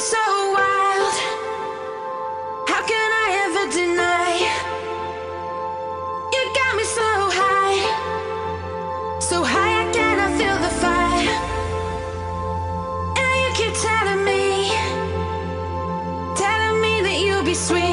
so wild. How can I ever deny? You got me so high, so high I cannot feel the fire. And you keep telling me, telling me that you'll be sweet.